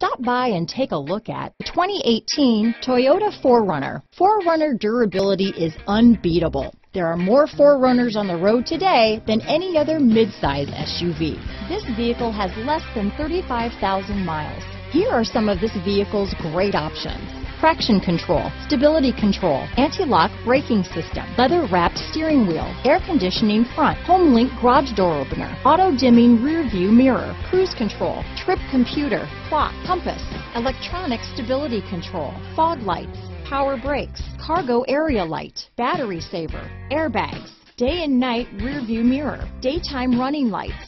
Stop by and take a look at the 2018 Toyota 4Runner. 4Runner durability is unbeatable. There are more 4Runners on the road today than any other midsize SUV. This vehicle has less than 35,000 miles. Here are some of this vehicle's great options. Traction control, stability control, anti-lock braking system, leather wrapped steering wheel, air conditioning front, HomeLink garage door opener, auto dimming rear view mirror, cruise control, trip computer, clock, compass, electronic stability control, fog lights, power brakes, cargo area light, battery saver, airbags, day and night rear view mirror, daytime running lights.